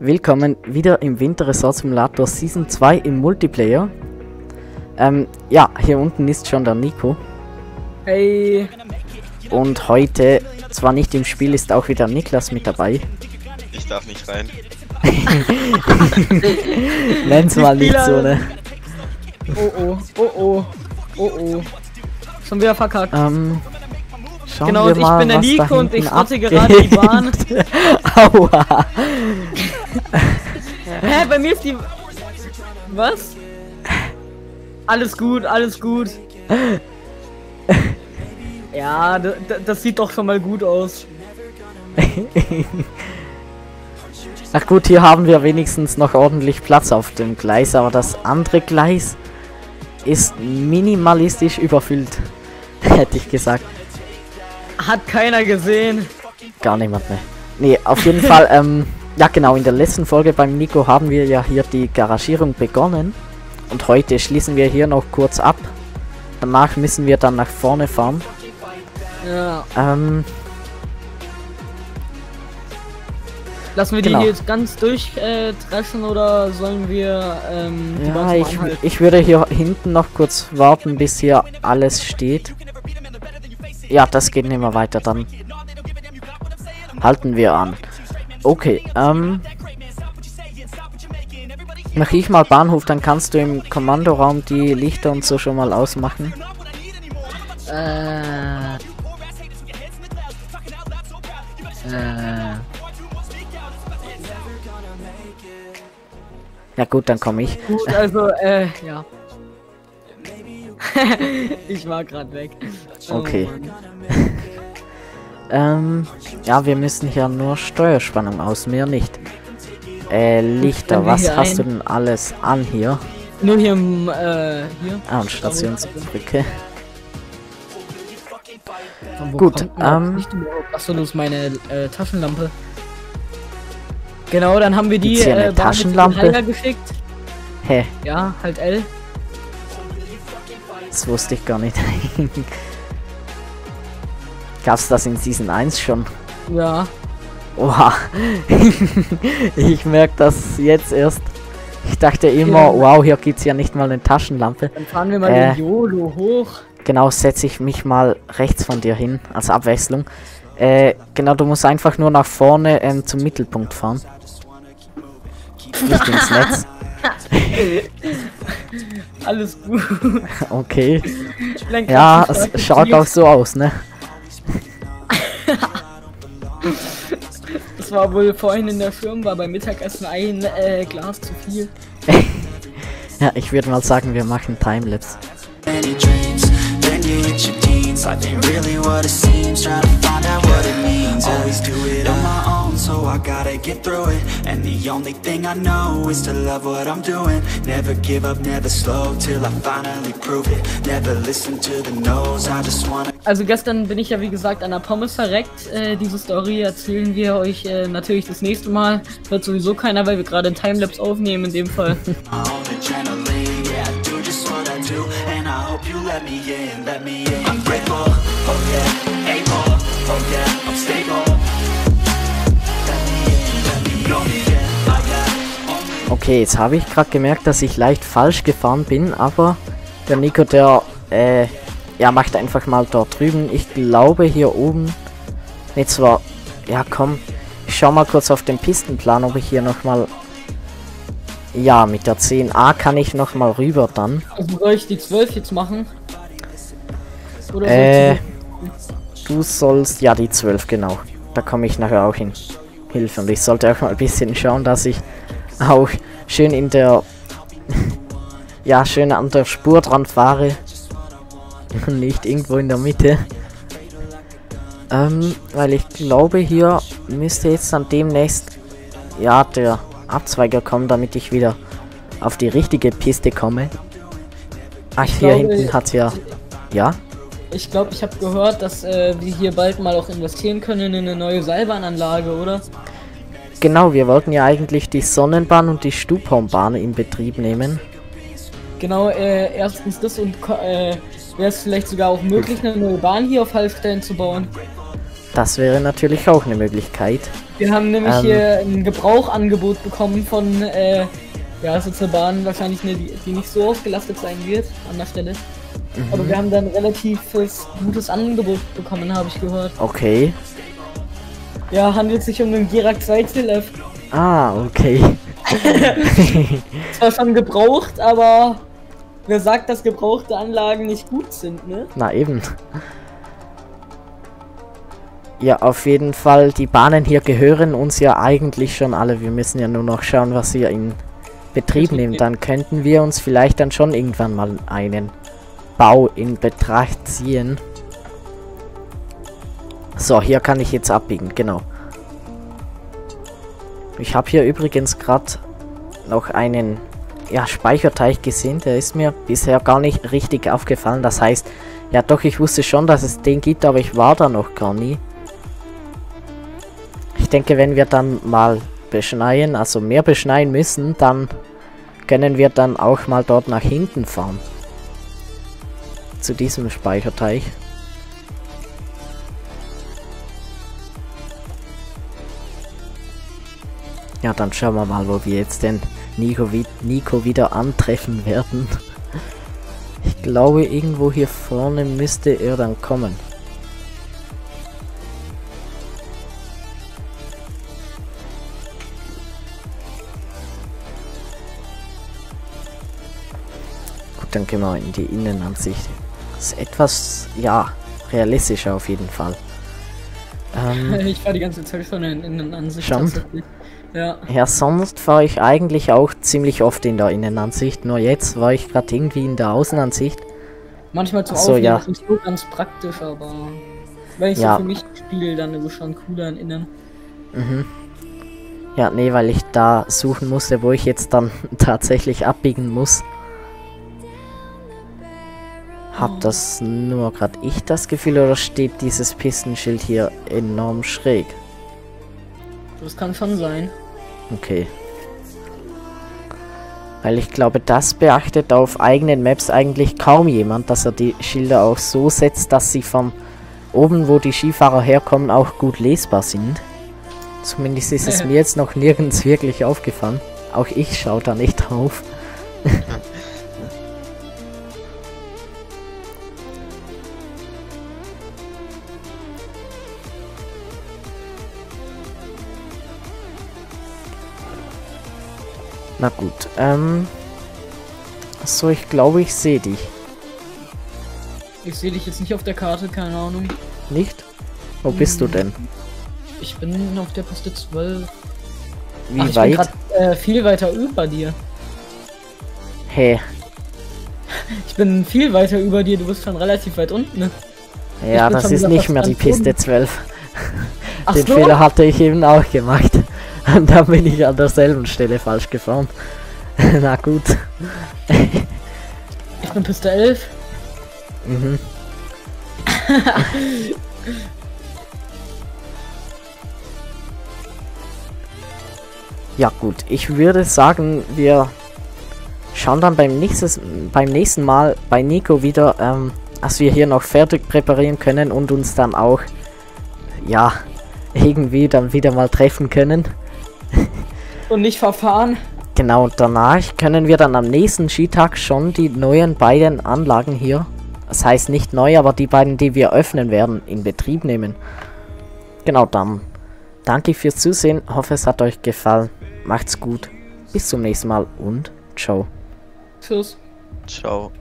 Willkommen wieder im Winter Resort Simulator Season 2 im Multiplayer. Ähm, ja, hier unten ist schon der Nico. Hey. Und heute, zwar nicht im Spiel, ist auch wieder Niklas mit dabei. Ich darf nicht rein. Nenn's mal nicht so, ne? Oh oh, oh oh, oh oh. Schon wieder verkackt. Ähm, schauen genau, wir und ich mal, bin der Nico und ich abgeht. gerade die Bahn. Aua. Hä, bei mir ist die... Was? Alles gut, alles gut. Ja, das sieht doch schon mal gut aus. Ach gut, hier haben wir wenigstens noch ordentlich Platz auf dem Gleis, aber das andere Gleis ist minimalistisch überfüllt. Hätte ich gesagt. Hat keiner gesehen. Gar niemand mehr. Nee, auf jeden Fall, ähm, ja genau, in der letzten Folge beim Nico haben wir ja hier die Garagierung begonnen. Und heute schließen wir hier noch kurz ab. Danach müssen wir dann nach vorne fahren. Ja. Ähm, Lassen wir die Genau. hier jetzt ganz durchtreffen äh, oder sollen wir ähm, die ja, ich, ich würde hier hinten noch kurz warten, bis hier alles steht. Ja, das geht nicht mehr weiter, dann halten wir an. Okay, ähm... Mach ich mal Bahnhof, dann kannst du im Kommandoraum die Lichter und so schon mal ausmachen. Äh. Äh. Ja gut, dann komme ich. Gut, also, äh, ja. ich war gerade weg. Oh Okay. Mann. Ähm, ja, wir müssen hier nur Steuerspannung aus, mehr nicht. Äh, Lichter, was hast du ein- denn alles an hier? Nur hier im, äh, hier. Ah, und Stationsbrücke. Gut, ähm? Achso, das ist meine äh, Taschenlampe. Genau, dann haben wir die Gibt's hier eine äh, Taschenlampe? Geschickt. Hä, Ja, halt L. das wusste ich gar nicht. Gab's das in Season 1 schon? Ja. Oha. ich merke das jetzt erst. Ich dachte immer, Ja. wow, hier gibt's ja nicht mal eine Taschenlampe. Dann fahren wir mal Äh. den YOLO hoch. Genau, setze ich mich mal rechts von dir hin, als Abwechslung. Äh, genau, du musst einfach nur nach vorne ähm, zum Mittelpunkt fahren. Nicht ins Netz. Alles gut. Okay. Ja, es schaut auch so aus, ne? Das war wohl vorhin in der Firma, war beim Mittagessen ein äh, Glas zu viel. Ja, ich würde mal sagen, wir machen Timelapse. I gotta get through it And the only thing I know Is to love what I'm doing Never give up, never slow Till I finally prove it Never listen to the no's I just wanna Also gestern bin ich ja wie gesagt an der Pommes verreckt. Äh, diese Story erzählen wir euch äh, natürlich das nächste Mal. Hört sowieso keiner, weil wir gerade einen Timelapse aufnehmen in dem Fall. I'm grateful, oh yeah Able, oh yeah, I'm stable Okay, jetzt habe ich gerade gemerkt, dass ich leicht falsch gefahren bin, aber der Nico, der, äh, ja, macht einfach mal dort drüben. Ich glaube hier oben, ne, zwar, ja, komm, ich schau mal kurz auf den Pistenplan, ob ich hier nochmal, ja, mit der 10a kann ich nochmal rüber dann. Also soll ich die 12 jetzt machen? Oder Äh, du sollst, ja, die 12, genau. Da komme ich nachher auch hin. Hilfe. Und ich sollte auch mal ein bisschen schauen, dass ich auch schön in der, ja, schön an der Spur dran fahre. Und nicht irgendwo in der Mitte. Ähm, weil ich glaube, hier müsste jetzt dann demnächst, ja, der Abzweiger kommen, damit ich wieder auf die richtige Piste komme. Ach, hier glaube, hinten hat ja, ja, ich glaube, ich habe gehört, dass äh, wir hier bald mal auch investieren können in eine neue Seilbahnanlage, oder? Genau, wir wollten ja eigentlich die Sonnenbahn und die Stubhaumbahn in Betrieb nehmen. Genau, äh, erstens das und äh, wäre es vielleicht sogar auch möglich, eine neue Bahn hier auf Halbstellen zu bauen. Das wäre natürlich auch eine Möglichkeit. Wir haben nämlich Ähm. hier ein Gebrauchangebot bekommen von, äh, ja, es ist eine Bahn, wahrscheinlich eine, die, die nicht so ausgelastet sein wird an der Stelle. Aber wir haben dann relativ gutes Angebot bekommen, habe ich gehört. Okay. Ja, handelt sich um den Gerak 2 TLF. Ah, okay. Zwar schon gebraucht, aber wer sagt, dass gebrauchte Anlagen nicht gut sind, ne? Na eben. Ja, auf jeden Fall, die Bahnen hier gehören uns ja eigentlich schon alle. Wir müssen ja nur noch schauen, was wir in Betrieb nehmen. Dann könnten wir uns vielleicht dann schon irgendwann mal einen Bau in Betracht ziehen. So, hier kann ich jetzt abbiegen, genau. Ich habe hier übrigens gerade noch einen ja, Speicherteich gesehen. Der ist mir bisher gar nicht richtig aufgefallen. Das heißt, ja doch, ich wusste schon, dass es den gibt, aber ich war da noch gar nie. Ich denke, wenn wir dann mal beschneien, also mehr beschneien müssen, dann können wir dann auch mal dort nach hinten fahren. Zu diesem Speicherteich. Ja, dann schauen wir mal, wo wir jetzt den Nico, Nico wieder antreffen werden. Ich glaube, irgendwo hier vorne müsste er dann kommen. Gut, dann gehen wir in die Innenansicht. Das ist etwas, ja, realistischer auf jeden Fall. Ähm, Ich war die ganze Zeit schon in, in den Ansicht. Schon? Ja. Ja, sonst war ich eigentlich auch ziemlich oft in der Innenansicht, nur jetzt war ich gerade irgendwie in der Außenansicht. Manchmal zum Ach so, Aufnehmen ja. ist so ganz praktisch, aber wenn ich Ja. so für mich spiele, dann ist es schon cooler in Innen. Mhm. Ja, nee, weil ich da suchen musste, wo ich jetzt dann tatsächlich abbiegen muss. Hab das nur gerade ich das Gefühl oder steht dieses Pistenschild hier enorm schräg? Das kann schon sein. Okay. Weil ich glaube, das beachtet auf eigenen Maps eigentlich kaum jemand, dass er die Schilder auch so setzt, dass sie von oben, wo die Skifahrer herkommen, auch gut lesbar sind. Zumindest ist es mir jetzt noch nirgends wirklich aufgefallen. Auch ich schaue da nicht drauf. Na gut, ähm... So, ich glaube, ich sehe dich. Ich sehe dich jetzt nicht auf der Karte, keine Ahnung. Nicht? Wo bist du Hm. denn? Ich bin auf der Poste 12. Wie Ach, ich bin weit? grad, äh, viel weiter über dir. Hä? Ich bin viel weiter über dir, du bist schon relativ weit unten. Ne? Ja, das ist nicht mehr die. Piste 12. Ach Den so? Fehler hatte ich eben auch gemacht. Und dann bin ich an derselben Stelle falsch gefahren. Na gut. Ich bin Piste 11. Mhm. ja gut, ich würde sagen, wir schauen dann beim, nächstes, beim nächsten Mal bei Nico wieder, ähm, dass wir hier noch fertig präparieren können und uns dann auch, ja, irgendwie dann wieder mal treffen können. Und nicht verfahren. Genau, und danach können wir dann am nächsten Skitag schon die neuen beiden Anlagen hier, das heißt nicht neu, aber die beiden, die wir öffnen werden, in Betrieb nehmen. Genau, dann danke fürs Zusehen, hoffe es hat euch gefallen, macht's gut, bis zum nächsten Mal und ciao. Tschüss. Ciao.